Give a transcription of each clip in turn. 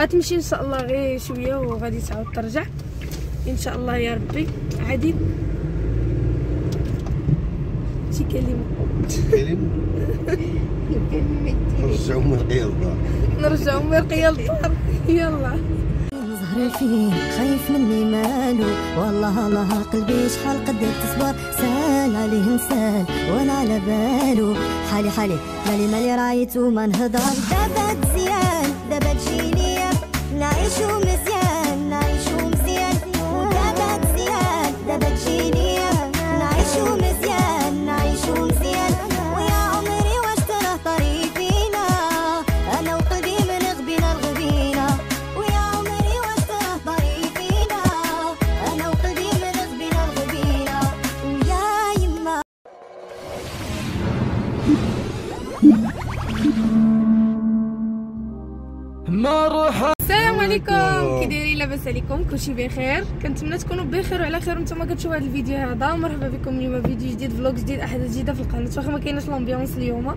غتمشي إن شاء الله غير شوية وغادي تعاود ترجع. إن شاء الله يا ربي. عادي. شي كلمه كلمة رجعوا من القيلطة نرجعو مرقيه للدار يلا. زهر فيه خايف مني مالو. والله الله قلبي شحال قدرت تصبر. سال عليه نسال وأنا على بالو. حالي حالي مالي مالي رايتو ما نهضر. دابا تجيني you السلام عليكم. كي دايرين لاباس عليكم؟ كلشي بخير. كنتمنى تكونوا بخير وعلى خير. وأنتم كتشوفوا هذا الفيديو هذا. مرحبا بكم اليوم. فيديو جديد vlog جديد أحداث جديدة في القناة. واخا ما كايناش l'ambiance اليوم.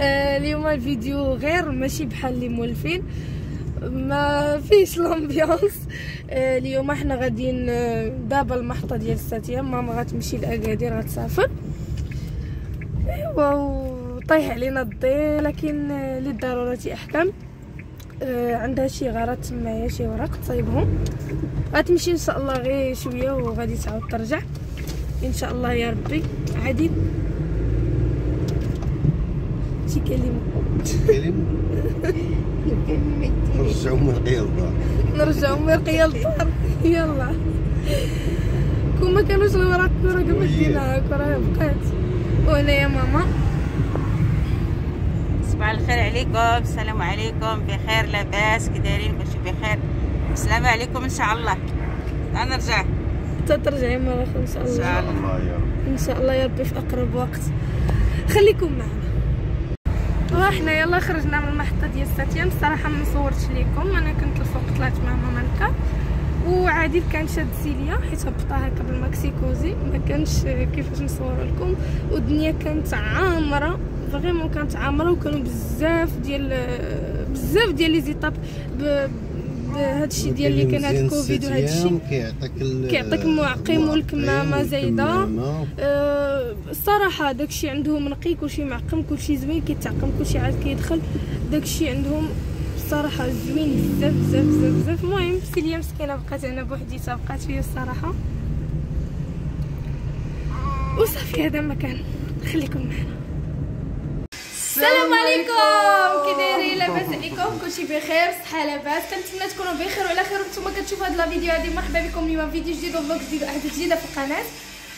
آه اليوم الفيديو غير ماشي بحال اللي مولفين. ما فيش لامبيونس آه اليوم إحنا غاديين آه، دابا المحطة ديال الساتية. ماما غتمشي لأكادير غتسافر. أيوا وطايح علينا الضي لكن آه، للضرورة احكام آه، عندها شي غارات تمايا شي وراق تصايبهم. غتمشي إن شاء الله غير شوية وغادي تعاود ترجع. إن شاء الله يا ربي. عادي. شي كلمة. كلمة. رجعوا من القيلطة نرجعو مرقيه للدار يلا. كون ما كانوش الوراق راه قبل ديناها راه بقات. وهنايا ماما. صباح الخير عليكم. السلام عليكم. بخير لاباس. كي دايرين كلشي بخير. السلام عليكم إن شاء الله. غنرجع حتى ترجعي مرة أخرى إن شاء إن الله شاء الله يا رب. إن شاء الله يا ربي في أقرب وقت. خليكم معنا. وحنا يلا خرجنا من المحطة ديال ساتيام. الصراحة ما صورتش لكم أنا كنت الفوق طلعت مع ماما نركب وعادي كان شاد سيليا حيت هبطها هكا بال Maxi-Cosi. ما كانش كيفاش نصور لكم والدنيا كانت عامرة. vraiment كانت عامرة وكانوا بزاف ديال بزاف ديال les étapes الشيء ديال اللي كان هاد كوفيد وهذا الشيء كيعطيك كيعطيك المعقم والكمامة زايدة. والكمامة. أه الصراحه داكشي عندهم نقي كلشي معقم كلشي زوين كيتعقم كلشي عاد كيدخل. داكشي عندهم الصراحه زوين بزاف بزاف بزاف بزاف. المهم سيليا مسكينة بقات أنا بوحديتها بقات فيا الصراحة. وصافي هذا مكان. خليكم معنا. السلام عليكم. كي دايرين لاباس عليكم؟ كلشي بخير صحه لاباس. كنتمنى تكونوا بخير. وعلى خير وأنتم كتشوفوا هذا الفيديو هذه مرحبا بكم اليوم فيديو جديد وفلوق جديد واحداث جديدة في القناة.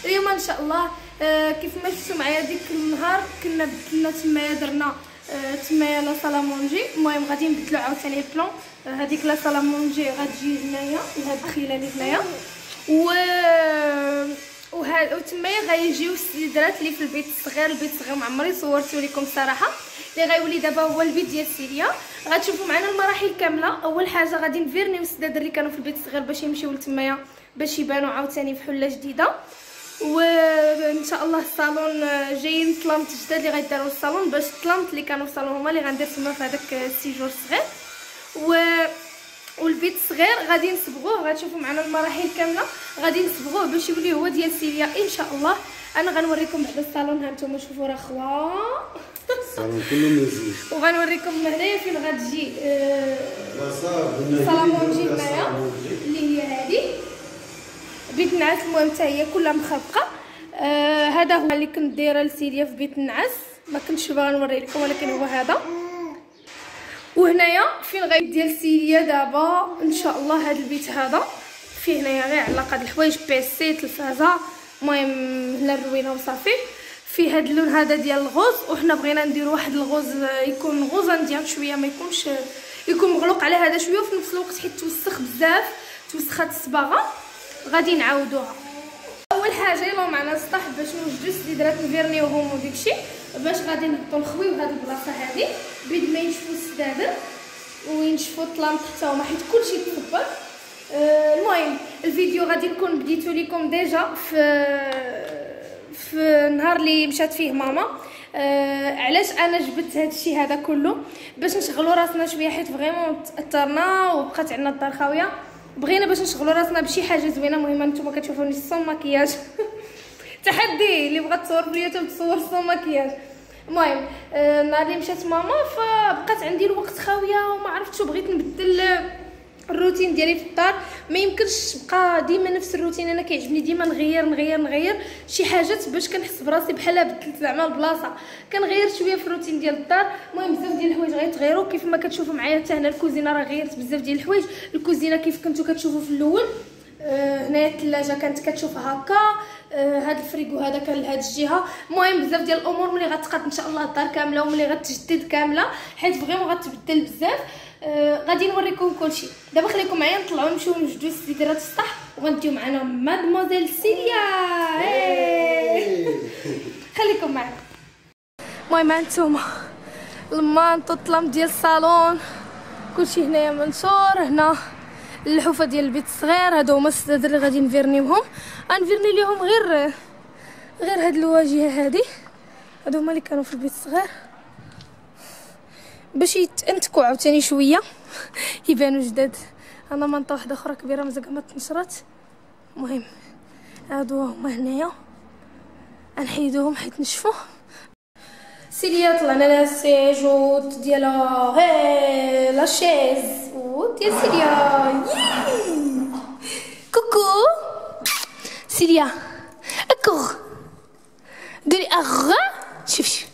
اليوم إن شاء الله آه كيف ما شفتوا معايا ديك النهار كنا بدلنا تمايا درنا آه تمايا لا سالامونجي. المهم غادي نبدلو عاوتاني البلون. آه هذيك لا سالامونجي غتجي هنايا لهاد الدخيلة اللي هنايا. و وهذا وتمايا غيجيو السيدرات اللي في البيت الصغير البيت الصغير معمري صورتو لكم الصراحه اللي غيولي دابا هو البيت ديال سيليا غتشوفوا معنا المراحل كاملة. أول حاجة غادي ن vernir يو السدادر اللي كانوا في البيت الصغير باش يمشيو لتمايا باش يبانوا عاوتاني في حلة جديدة. وان شاء الله الصالون جايين طلامت جداد اللي غيداروا الصالون باش الطلامت اللي كانوا في الصالون هما اللي غندير تما في هذاك ال séjour الصغير و والبيت الصغير غادي نصبغوه غتشوفوا معنا المراحل كاملة. غادي نصبغوه باش يولي هو ديال سيليا إن شاء الله. أنا غنوريكم بعد الصالون. ها نتوما شوفوا راه خوا. الصالون كله وغنوريكم هنايا فين غتجي آه، لا صافي. سالامونجي هنايا اللي هي هذه بيت النعاس المهم حتى هي كلها مخربقه آه هذا هو اللي كنت دايرة لسيليا في بيت النعاس ما كنتش باغا نوري لكم ولكن هو هذا. وهنايا فين غير ديال سيليا دابا؟ إن شاء الله هذا البيت هذا. فيه هنايا غير علاقه د الحوايج بيسي تلفازة. المهم هنا الروينه وصافي. فيه هذا اللون هذا ديال الغوز وحنا بغينا نديرو واحد الغوز يكون غوز انديان شوية ما يكونش يكون مغلوق على هذا شوية. وفي نفس الوقت حيت توسخ بزاف توسخات الصباغة غادي نعاودوها. أول حاجة يلا معنا السطح باش نوجدو السديدرات نفيرنيوهم وداكشي. باش غادي نهبطو نخويو هاد البلاصة هادي بينما ينشفو السدادر وينشفو الطلام حتى هما حيت كلشي تكبر آه، المهم الفيديو غادي نكون بديتو لكم déjà في في النهار اللي مشات فيه ماما. آه علاش أنا جبت هذا الشيء هذا كله؟ باش نشغلوا راسنا شوية حيت vraiment تأثرنا وبقات عندنا الدار خاوية. بغينا باش نشغلوا راسنا بشي حاجة زوينة مهمة نتوما كتشوفوني الصون مكياج تحدي اللي بغات تصور في تصور الصون مكياج المهم آه، نهار اللي مشات ماما فبقات عندي الوقت خاوية وما عرفتش بغيت نبدل الروتين ديالي في الدار. ما يمكنش نبقى ديما نفس الروتين. أنا كيعجبني ديما نغير نغير نغير شي حاجات باش كنحس براسي بحال بدلت زعما البلاصة. كنغير شوية في الروتين ديال الدار. المهم بزاف ديال الحوايج غيتغيروا كيف ما كتشوفوا معايا حتى هنا الكوزينة راه غيرت بزاف ديال الحوايج. الكوزينة كيف كنتو كتشوفوا في الأول. آه، هنايا الثلاجه كانت كتشوف هكا آه، هاد الفريكو هذا كان لهاد الجهة. المهم بزاف ديال الأمور ملي غتقاد إن شاء الله الدار كاملة وملي غتجدد كاملة حيت vraiment غتبدل بزاف. آه غادي نوريكم كلشي. دابا خليكم معايا نطلعوا نمشيو نوجدوا السيدرات السطح وغنديو معنا مادموزيل سيليا. إيه. خليكم معنا. المهم هانتوما المانطو الظلام ديال الصالون. كلشي هنايا منشور هنا. اللحوفه ديال البيت الصغير هادو هما السدادر اللي غادي نفيرنيوهم. غنفيرني ليهم غير غير هاد الواجهة هادي. هادو هما اللي كانوا في البيت الصغير. باش يتنتكوا عاوتاني شوية. يبانوا جداد. أنا منطقه واحدة أخرى كبيرة مزال ما تنشرات. المهم هادو هما هنايا. غنحيدوهم حيت نشفوا S'il y a la nana, c'est joute, dis alors, hé, la chaise. Oh, tiens, s'il y a? Coucou. S'il y a. Accord. De l'air. Chuchu.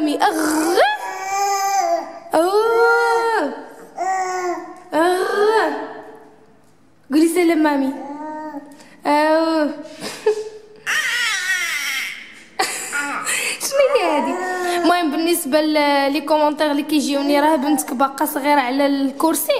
مامي أوه. أوه. قولي سلام مامي أوه. شنو هي هادي المهم بالنسبة les commentaires اللي كيجيوني راه بنتك باقا صغيرة على الكرسي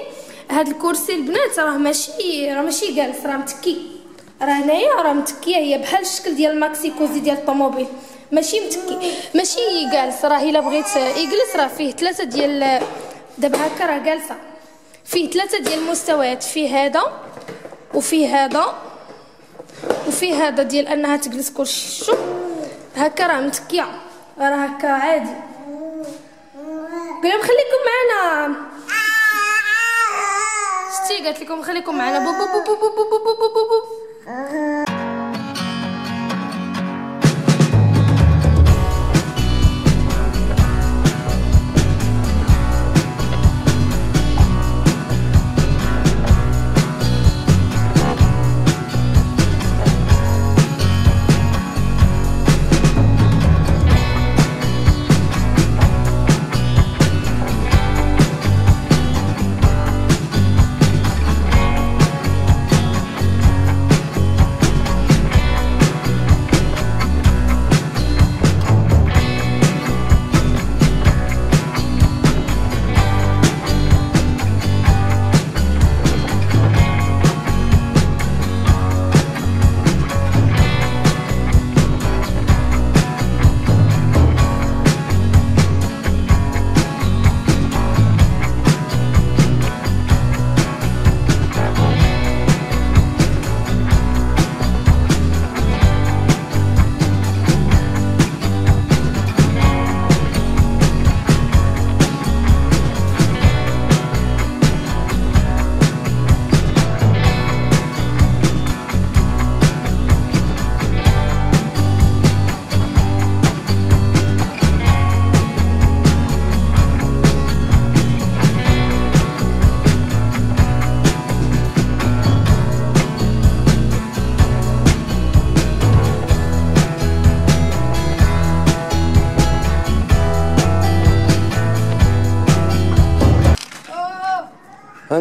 هاد الكرسي البنات راه ماشي راه ماشي جالس راه متكي راه هنايا راه متكيه هي بحال الشكل ديال ال Maxi-Cosi ديال الطوموبيل ماشي متكي ماشي جالس راه الا بغيت يجلس راه فيه ثلاثة ديال دابا هكا راه جالسه فيه ثلاثة ديال المستويات فيه هذا وفيه هذا وفيه هذا ديال انها تجلس كلشي شوف هكا راه متكيه راه هكا عادي قلت خليكم معنا شتي قالت لكم خليكم معنا بو بو بو بو بو بو بو بو بو 嗯。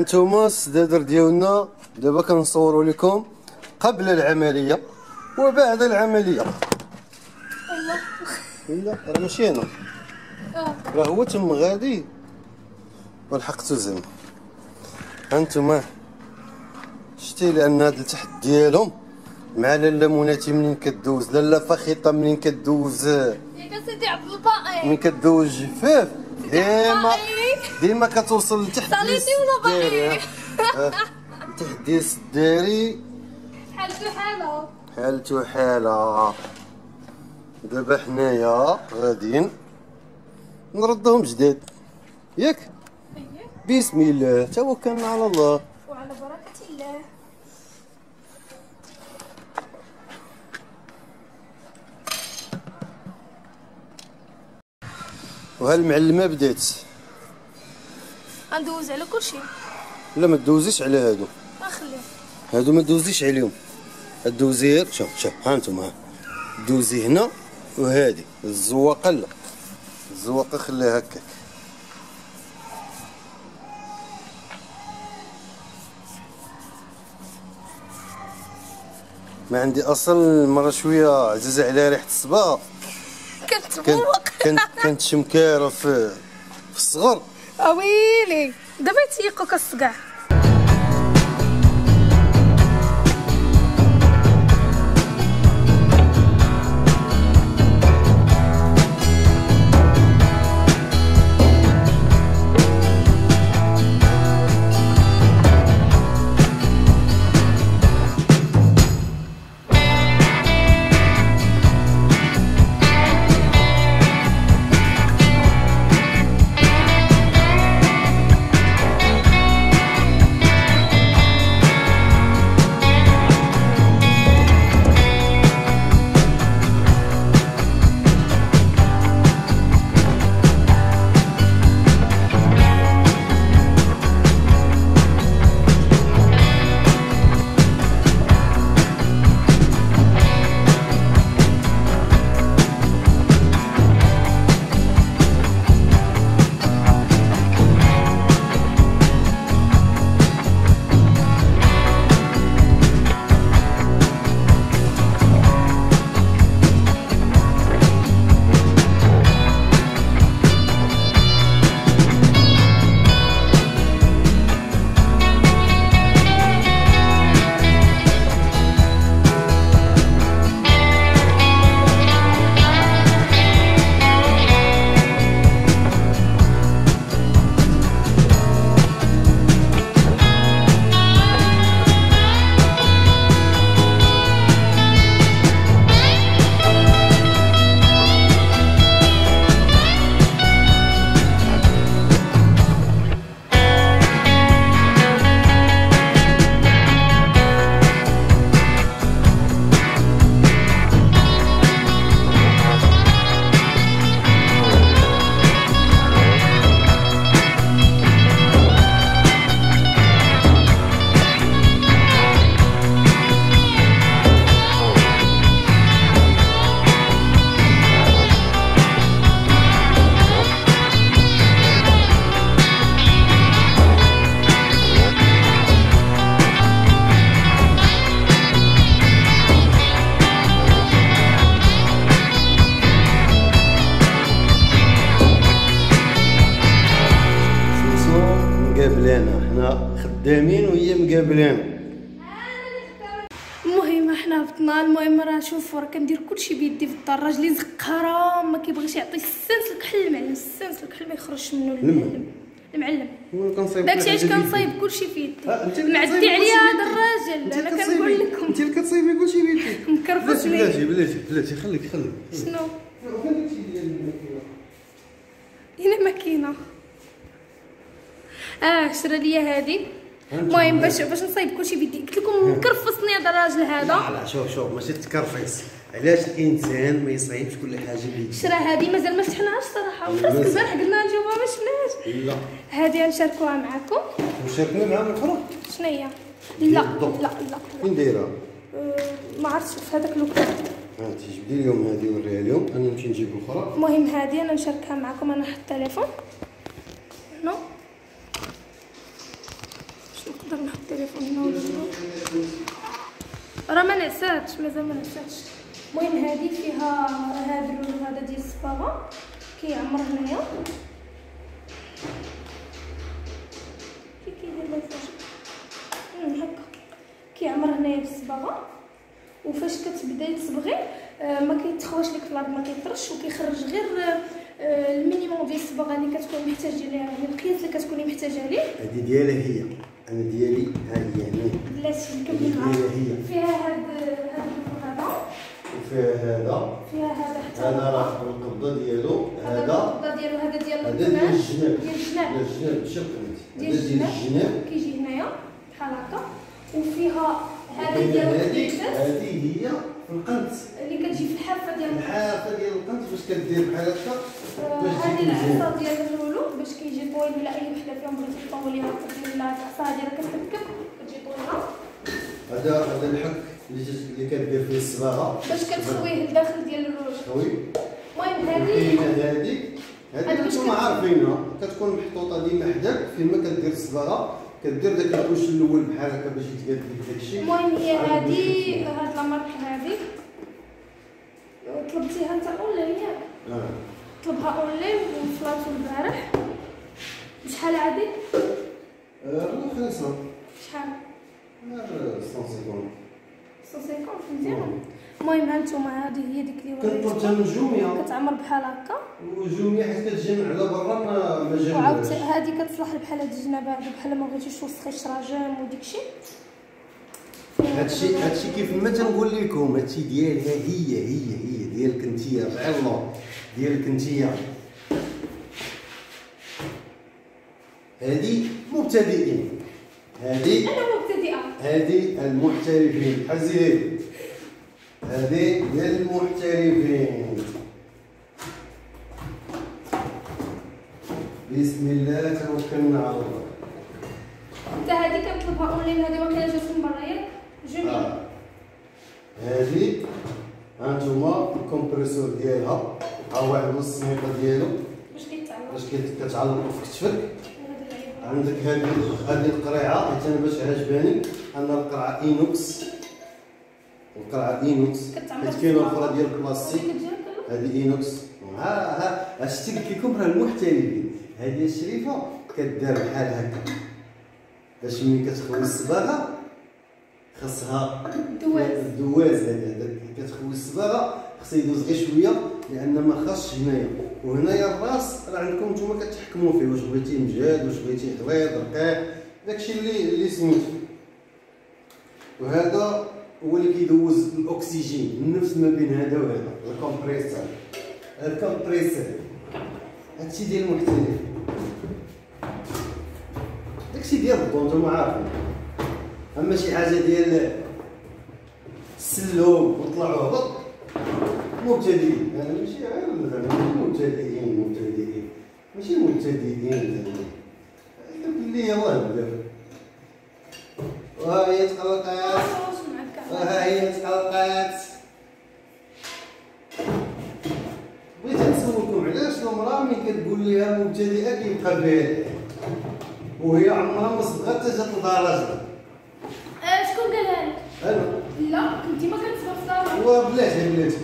هانتوما السدادر ديالنا دابا كنصوروا لكم قبل العملية وبعد العملية. لا راه ماشي هنا راه هو تم غادي. ولحقتو زعما هانتوما شتي لأن هاد التحت ديالهم مع لاله مناتي منين كدوز لاله فخيطة منين كدوز. ياك سيدي عبد الباقي. منين كدوز جفاف. ديما. ديما كتوصل لتحت صليتي ولا باقي؟ ها. ها. لتحت ديال السداري حالته حالة. حالته حالة. دابا حنايا غاديين نردهم جداد. ياك؟ بسم الله. توكلنا على الله وعلى بركه الله وهالمعلمه بدات غندوز على كلشي لا ما تدوزيش على هادو. اخليه هادو ما تدوزيش عليهم. الدوزي غير شوف شوف ها أنتم ها. دوزي هنا وهادي. الزواقة لا. الزواقة خليها هكاك. ما عندي أصلا المره شوية عزيزة عليها ريحة الصباغ كنتبوق كانت كانت شمكارة في في الصغر. أويلي دابا تيقوك الصقع يخرجش منه المعلم. المعلم. داكشي علاش كنصايب كلشي في يدي معدي عليا هذا. الراجل. أنا كنقول لكم. أنت اللي كتصايبي كلشي بيدك مكرفص بلاتي لي بلاتي بلاتي بلاتي خليك خليك. شنو؟ هنا ماكينة. آه شرا ليا هادي. المهم باش باش نصايب كلشي بيدي. قلت لكم مكرفصني هذا الراجل هذا. لا لا شوف شوف ماشي تكرفيس علاش الإنسان ما يصايبش كل حاجة بيديه شرا هادي مازال ما فتحناهاش صراحة. وفراسك. البارح قلنا نجيبوها ما شفناهاش لا. هادي غنشاركوها معكم وشاركنا معاهم الاخرى شنو هي لا. لا لا. فين دايرة؟ أه، ما عرفتش في هذاك الوقت. هانتي جبدي اليوم هذه وريها اليوم. أنا نمشي نجيب الاخرى المهم هادي أنا نشاركها معكم أنا حط التليفون. هنا شنو نقدر نحط التليفون؟ هنا ولا هنا راه ما نعساتش مازال ما نعساتش. المهم هادي فيها هذا اللون هذا ديال الصباغة. كيعمر هنايا. كي كيدير أمم، هكا. كيعمر هنايا بالصباغه وفاش كتبداي تصبغي آه، ما كيتخواش لك في الأرض ما كيطرش وكيخرج غير آه، المينيموم ديال الصباغة اللي كتكون محتاجه ليها يعني القياس اللي كتكوني محتاجه ليه هذه ديالها هي. أنا ديالي ها هي هنا بلاتي هذه نكمل معاك فيها هاد هاد هذا وفيها هذا. فيها هذا حتى هذا راه القبضه ديالو. هذا هذا. القبضه ديالو. هذا ديال هذا ديال الجناب. ديال الجناب. ديال الجناب. ديال هذا الجناب. كيجي هنايا بحال هكا. وفيها هذه وكاينة ديال هذه. هذه هي في القنت. اللي كتجي في الحافة ديال. الحافة ديال القنت باش كدير بحال هكا. آه، هذه. العصا ديال ال rouleau باش كيجي طويل ولا أي وحدة فيهم. بغيتي تطوليها كدير لها العصا ديالها كتركب كتجي طويلة. هذا هذا الحك. اللي كدير فيه الصباغة. باش كتخويه الداخل ديال ال rouleau خوي المهم هذه هذه. هذه هذه كت- عارفينها. كتكون محطوطة ديما حداك فين ما كدير الصباغة. كدير داك ال couche الأول بحال هكا باش يتقاد لك داكشي. المهم هي هذه هاد la marque هذه. طلبتيها انت أونلاين ياك؟ آه. طلبها أونلاين وصلاتو البارح. شحال عادي آه، خلصنا شحال؟ آه، 150 150 مزيان المهم هانتوما هذه هي ديك اللي وريتكم من جوميا كتعمر بحال هكا وجوميا حيت كتجمع على برا ما ما وعاود جابوهاش هذه كتصلح بحال هاد الجناب هادو بحال ما بغيتيش توسخي الشراجم وديكشي هادشي هادشي كيف ما تنقول لكم هادشي ديالها هي هي هي ديالك انتيا بعين الله ديالك انتيا هادي مبتدئين هادي أنا مبتدئه هادي المحترفين. حزين ديال المحترفين بسم الله توكلنا على الله. انت هذه كنطلبها اونلاين هذه واقيلا جات من برا ياك جميل آه. هادي هانتوما ال compresseur ديالها. ها واحد السميطة ديالو. باش كيتعمر باش كت- كتعلق في كتفك. عندك هذه هذه القريعة حيت أنا باش عجباني أن القرعة inox. القرعة inox. حيت كاينة. أخرى ديال البلاستيك هذه inox. ها ها شتي قلت لكم راه المحترفين. هذه الشريفة كدار بحال هكا. باش ملي كتخوي الصباغه خاصها دواز. الدواز هذا هذاك كتخوي الصباغه خصها يدوز غير شوية لأن ما خاصش هنايا. وهنايا الراس راه عندكم نتوما كتحكموا فيه واش بغيتي مجاد واش بغيتي غليظ رقيق داكشي اللي اللي سميتو. وهذا هو اللي كيدوز الأكسجين النفس ما بين هذا وهذا الكمبريسور الكمبريسور هادشي ديال المحترف. داكشي ديال الضو نتوما عارفين. أما شي حاجة ديال السلوم وطلع وهبط مبتدئين. أنا ماشي غير زعما مبتدئين مبتدئين ماشي مبتدئين. زعما قلت لي يلاه نبداو وها هي تقلقات وها هي تقلقات بغيت نسولكم علاش المراه ملي كتقول ليها مبتدئه كيبقى بها وهي عمرها ما صدقت حتى جات لدرجه شكون قالها لك؟ أنا. لا كنتي ما كنسمع في الدار وبلاتي بلاتي.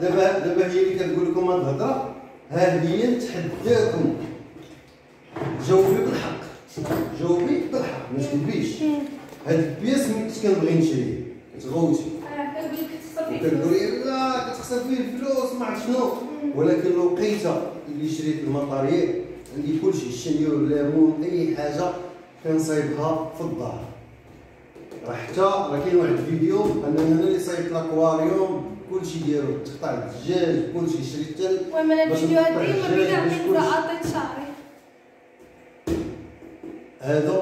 دابا دابا هي اللي كتقول لكم هاد الهضرة ها هي نتحداكم جاوبي بالحق. جاوبي بالحق ما تكذبيش هاد ال pièce ما كنتش كنبغي نشريه كتغوتي. كنقول وكتقولي لا كتخسر فيه الفلوس ما عرفت شنو. ولكن لو لقيتها اللي شريت ال matériel عندي كلشي الشنيور الليمون أي حاجة كنصايبها في الدار. راه حتى راه كاين واحد الفيديو اننا أنا اللي صايبت l'aquarium. كلشي ديالو تقطع الدجاج كلشي شريت حتى المهم أنا الفيديوهات ديما بدا عطيت شعري هادو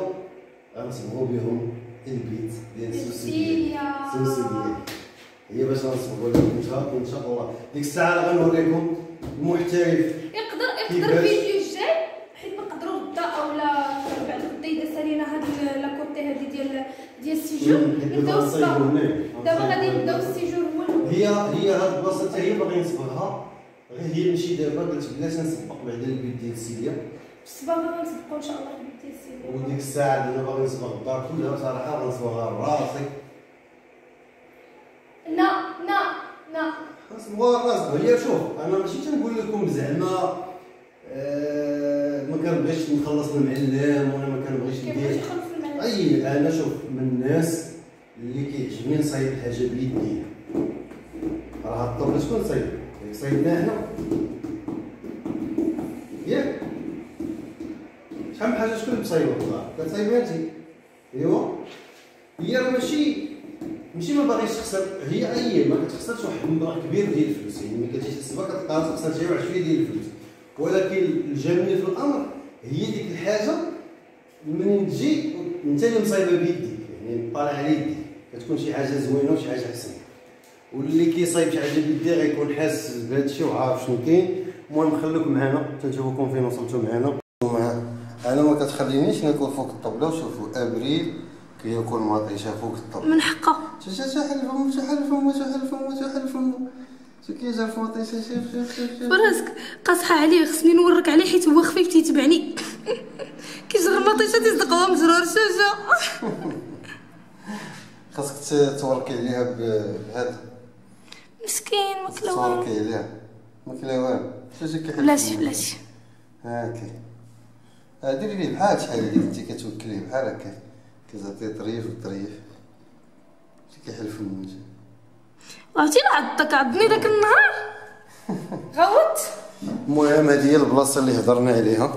غنصبغو بهم البيت ديال السوسي سيليا. السوسي ديالي هي باش غنصبغو لكم انت ان شاء الله ديك الساعة غنوريكم المحترف يقدر يقدر؟ الفيديو الجاي حيت نقدروا غدا اولا بعد غدا يدس علينا هاد لاكوتي هادي ديال ديال السيجور نبداو الصباح. دابا غادي نبداو. السيجور هي هي هاد البلاصة حتى هي باغي نصبغها غير هي ماشي دابا قلت بلاش نسبق بعدا البيت ديال سيليا بالصباح غنسبقوا إن شاء الله البيت ديال السيجور وديك الساعة اللي أنا باغي نصبغ الدار كلها صراحة غنصبغها راسي. لا لا لا غنصبغها راسي. هي شوف أنا ماشي تنقول لكم زعما آه ما كنبغيش نخلص المعلم وأنا ما كنبغيش ندير. أي أنا شوف من الناس اللي كيعجبني نصايب الحاجة بيديا راه هاد الطبله شكون صايب ياك صايبناها هنا. ياك شحال من حاجة شكون مصايبه في الدار كتصايبها انت ايوا هي راه ماشي ماشي ما باغيش تخسر. هي أي ما كتخسرش واحد المبلغ كبير ديال الفلوس. يعني ملي كتجي تحسبها كتلقاها تخسر شي واحد شوية ديال الفلوس. ولكن الجميل في الأمر هي ديك الحاجة منين تجي أنت اللي مصايبة بيديك. يعني طالع على يديك كتكون شي حاجة زوينة وشي حاجة حسنه واللي كيصايب شي حاجة بيديه غيكون حاس بهذا الشيء وعارف شنو كاين. المهم خليكم معنا تنشوفكم فين وصلتوا معنا. أنا ما كتخلينيش ناكل فوق الطبلة وشوفوا أبريل كياكل مطيشة فوق الطبلة. من حقه. شوف شوف شحال فم شحال فم شحال فم شحال فم شوف كيجر في مطيشة؟ شوف شوف شوف شوف فراسك قاصحة عليه خصني نورك عليه حيت هو خفيف تيتبعني. كيجر المطيشه تيصدقوها مجرور شوشو خاصك توركي عليها بهذا مسكين ما كلا والو توركي عليها ما كلا والو كيحل بلاتي بلاتي هاكي ها ديري ليه بحال شحال هذيك أنت كتوكليه بحال هكا. كتعطيه طريف وطريف. شي كيحل فمو انت عرفتي عضك عضني داك النهار. غوت. المهم هذه هي البلاصة اللي هضرنا عليها.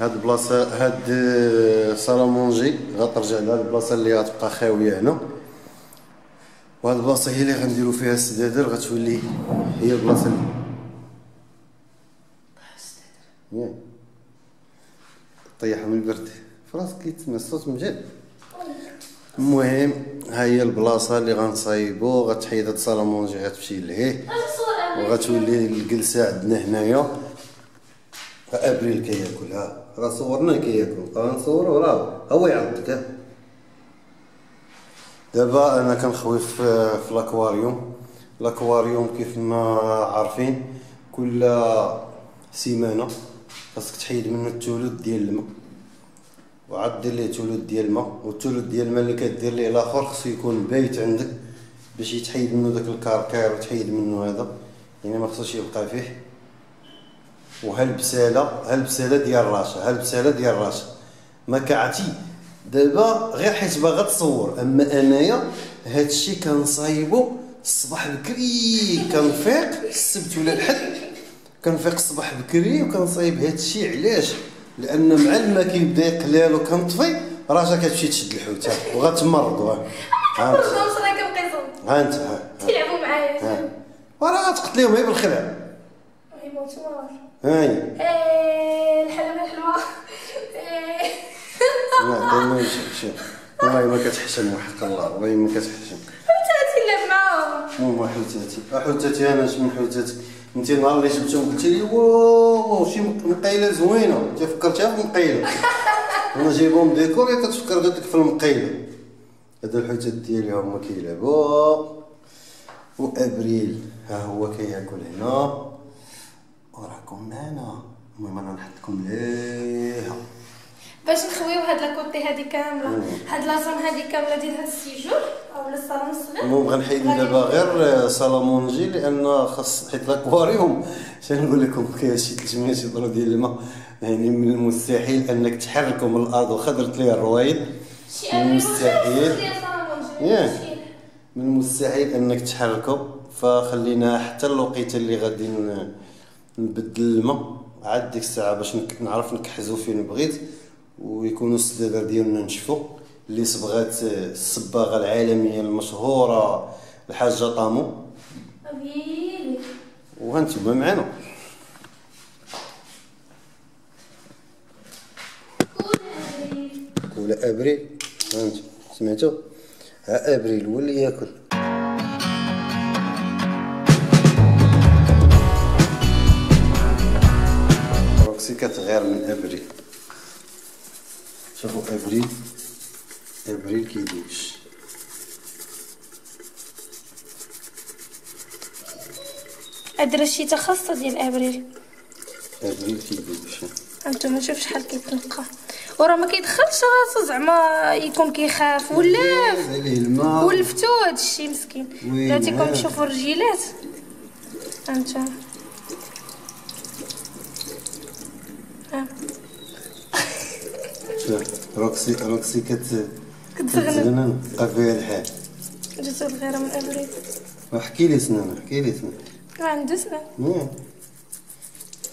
هاد البلاصة هاد آه، سالامونجي. غترجع لهاد البلاصة اللي غتبقى خاوية هنا. وهاد البلاصة هي اللي غنديرو فيها السدادر غتولي هي البلاصة اللي ياك. طيحها من البرد. فراسك كيتسمع الصوت مجد المهم ها هي البلاصة اللي غنصايبو غتحيد هاد سالامونجي غتمشي لهيه. وغتولي الجلسة عندنا هنايا. أبريل كياكل ها راه صورنا كياكل. غنصورو راه هو يعضك. دابا أنا كنخوي في, الاكواريوم الاكواريوم كيف ما عارفين كل سيمانة خاصك تحيد منه الثلث ديال الماء. وعاد دير ليه ثلث ديال الماء. والثلث ديال الماء اللي كدير ليه الآخر خصو يكون بايت عندك باش يتحيد منه داك الكركر وتحيد منه هذا. يعني ما خصوش يبقى فيه. وهالبساله هالبساله ديال راشا هالبساله ديال راشا ما كعتي. دابا غير حيت باغا تصور. أما أنايا هادشي كنصايبو الصباح بكري كنفيق السبت ولا الحد كنفيق الصباح بكري وكنصايب هادشي. علاش؟ لأن مع الماء كيبدا يقلال وكنطفي راشا كتمشي تشد الحوته وغتمرض. ها ها. انت ها انت ها تيلعبوا معايا. ها. وراه غتقتليهم غير بالخلع يموتوا هاي. الحلوه الحلوه لا دايما شوف والله ما كتحشم وحق الله والله ما كتحشم انت تلعب معاهم. المهم حوتاتي حوتاتي أنا من حوتاتك أنت النهار اللي جبتهم قلتي لي واو شي مقيلة زوينة. أنت فكرتيها في مقيلة. أنا جايبهم ديكور كتفكر غير في المقيلة. هذا الحوتات ديالي هما كيلعبوا. وابريل ها هو كياكل هنا. وراكم معنا. المهم أنا نحطكم ليها. باش نخويو هاد la côté هادي كامله هاد la zone هادي كامله ديال هاد ال séjour أو الصالون الصغير المهم غنحيد دابا غير سالامونجي لأن خاص حيت الاكواريوم شنو نقول لكم؟ كاين شي 300 شي درهم ديال الماء. يعني من المستحيل أنك تحركوا من الأرض واخا درت ليه الرويد. ياك. شي- من المستحيل أنك تحركوا فخلينا حتى الوقيتة اللي غادي نبدل الماء. عاد ديك الساعة باش نعرف نكحزو فين بغيت. ويكونوا السدادر ديالنا نشفوا اللي صبغات الصباغة العالمية المشهورة الحاجة طامو. وهانتوما أبيلي. ولا أبريل. هانتو سمعتو؟ ها أبريل هو اللي ياكل. روكسي كتغير من أبريل. شوفوا ابريل ابريل كيدوش ادرى الشيتا خاصة ديال ابريل ابريل كيدوش انتما شوف شحال كيتنقى وراه ما كيدخلش راسو زعما يكون كيخاف ولا عليه الماء ولفتو هادشي مسكين درتيكم؟ تشوفوا الرجيلات انت ها روكسي روكسي كت بقى فيها الحال. جاتو الغيره من ابريل احكي لي سنان احكي لي سنان. ما عنده سنان. ياه.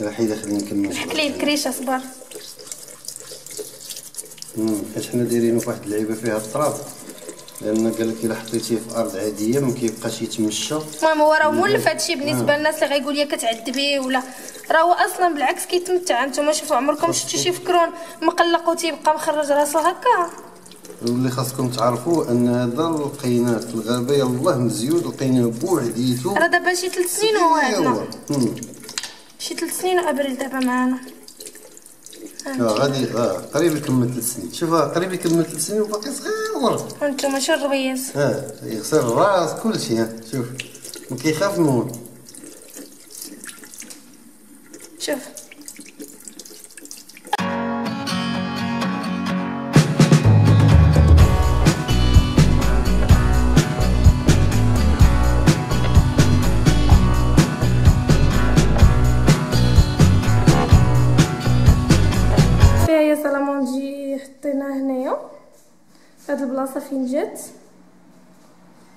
راه حيدا خلينا نكمل. ضحك لي الكريشة صبر امم حيت حنا دايرينو فواحد اللعيبة فيها التراب لأن قال لك إلا حطيتيه في أرض عادية ما كيبقاش يتمشى. المهم هو راه مولف هادشي بالنسبة للناس اللي غايقول لي كتعذبيه ولا. راه هو أصلا بالعكس كيتمتع نتوما شوفوا عمركم شفتوا شي فكرون مقلق وتيبقى مخرج راسو هكا؟ واللي خاصكم تعرفوا أن هذا لقيناه في الغابه يلاه مزيود لقيناه بوحديتو راه دابا شي 3 سنين هو. عندنا. شي 3 سنين وابريل دابا معانا. غادي آه قريب يكمل ثلاث سنين. شوف آه، قريب يكمل ثلاث سنين وباقي صغير وانتوما شي الربيات آه يغسل الراس كل شيء. ها شوف ما كيخاف من شوف سلامونجي حطيناه هنايا هاد البلاصه فين جات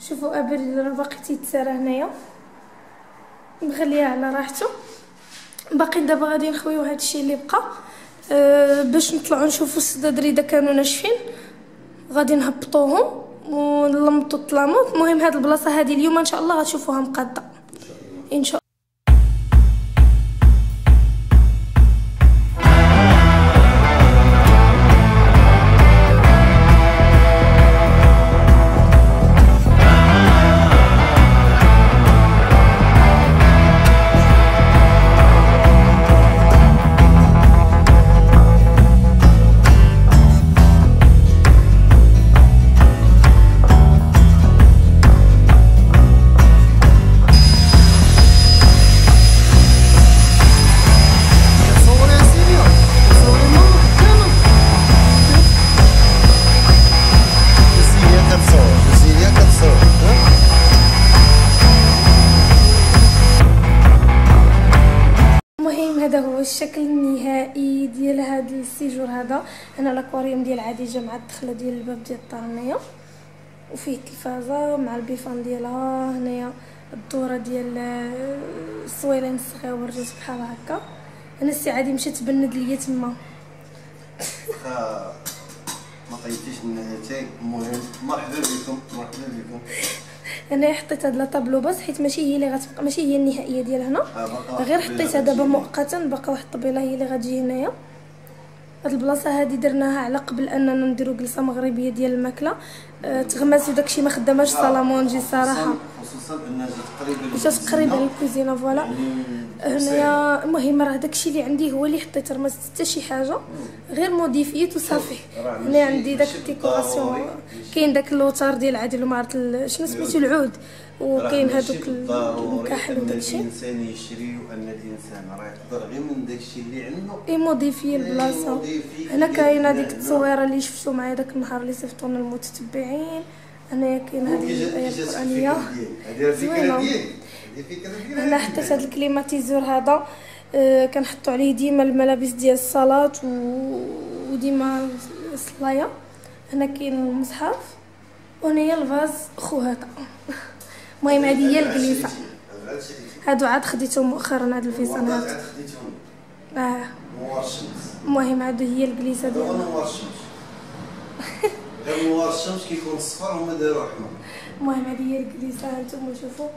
شوفوا ابريل راه باقي تيتسارى هنايا نخليها على راحته باقي دابا غادي نخويو هادشي اللي بقى أه باش نطلعو نشوفو السدادري اذا كانوا ناشفين غادي نهبطوهم ونلمطو الطلاموط المهم هاد البلاصه هادي اليوم ان شاء الله غتشوفوها مقاده ان شاء صوري الشكل النهائي ديال هذا ال séjour هذا. هنا الاكواريوم ديال عديجه مع الدخلة ديال الباب ديال الدار هنايا. وفيه التلفازه مع البيفان ديالها هنايا. الدورة ديال آه، الصويلين الصغيور جات بحال هكا. أنا السي عادي مشات تبند ليا تما. واخا ما طيبتيش النتائج المهم مرحبا بكم مرحبا بكم. أنا حطيت هاد la table basse حيت ماشي هي اللي غتبقى ماشي هي النهائية ديال هنا. آه، غير حطيتها دابا. مؤقتا باقا واحد الطبيلة هي اللي غتجي هنايا. هاد البلاصة هادي درناها على قبل أننا نديرو جلسة مغربية ديال الماكلة. أه تغمس وداكشي ما خداماش ال salle à manger الصراحه خصوصا انها جات قريبه جات الكوزينة voilà. هنايا المهم راه داكشي اللي عندي هو اللي حطيت راه ما حتى شي حاجة. غير موديفيت وصافي. هنا عندي داك ال décoration. كاين داك اللوتار ديال عادل ال- شنو سميتو العود. وكاين هادوك المكحل أن وداكشي الإنسان يشري وأن الإنسان راه يقدر غير من داكشي اللي عنده. ي modifier البلاصة. هنا كاينة ديك. التصويرة اللي شفتو معايا داك النهار اللي صيفطونا المتتبعين. هنايا كاين هذه الآية القرآنية. ديالك هنا حطيت هذا ال climatiseur هذا. آه، كنحطو عليه ديما الملابس ديال الصلاة و... وديما الصلاية. هنا كاين المصحف. وهنايا ال vase خو هذا المهم هذه هي الكليسه هادو عاد خديتهم مؤخرا هاد الفيصان هذا آه. المهم هادو هي الكليسة ديالنا. غير نوار الشمس كيكون الصفر هما داروا احمر المهم هذه هي الكليسه هانتوما شوفوا.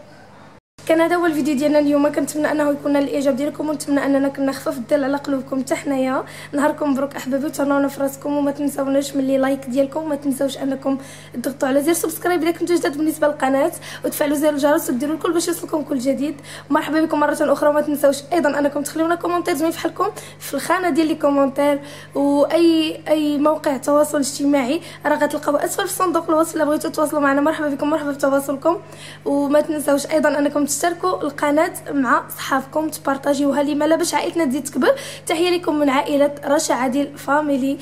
كان هذا هو الفيديو ديالنا اليوم. كنتمنى أنه يكون الإعجاب ديالكم ونتمنى أننا كنا خفاف الدال على قلوبكم حتى حنايا. نهاركم مبروك أحبابي وتهلاونا في راسكم وما تنساوناش من les likes ديالكم وما تنساوش أنكم تضغطوا على زر subscribe إذا كنتوا جداد بالنسبة للقناة وتفعلوا زر الجرس وديروا الكل باش يوصلكم كل جديد. مرحبا بكم مرة أخرى وما تنساوش أيضا أنكم تخليونا commentaire زوين فحالكم في الخانة ديال les commentaires واي أي موقع تواصل اجتماعي راه غتلقاوه أسفل في صندوق الوصف إلا بغيتوا تواصلوا معنا. مرحبا بكم مرحبا بتواصلكم. وما تنساوش أيضا أنكم تشتركوا القناة مع صحابكم تبارطاجيوها لما لا باش عائلتنا تزيد تكبر. تحية لكم من عائلة رشا عادل family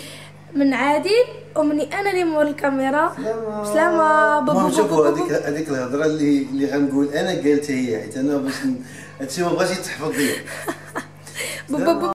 من عادل ومني أنا اللي مور الكاميرا. بسلامه بابا شوفوا هذيك هذيك الهضرة اللي اللي غنقول أنا قالتها هي حيت أنا باش هادشي ما بغاش يتحفظ ليا. بابا